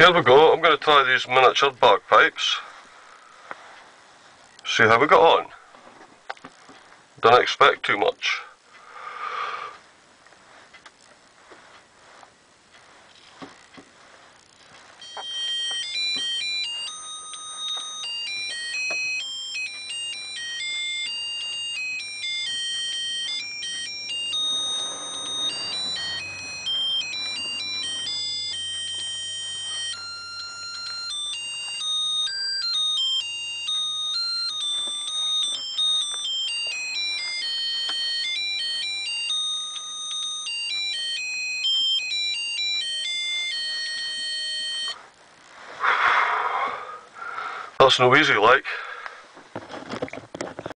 Here we go, I'm going to try these miniature bagpipes. See how we got on. Don't expect too much. That's no easy like.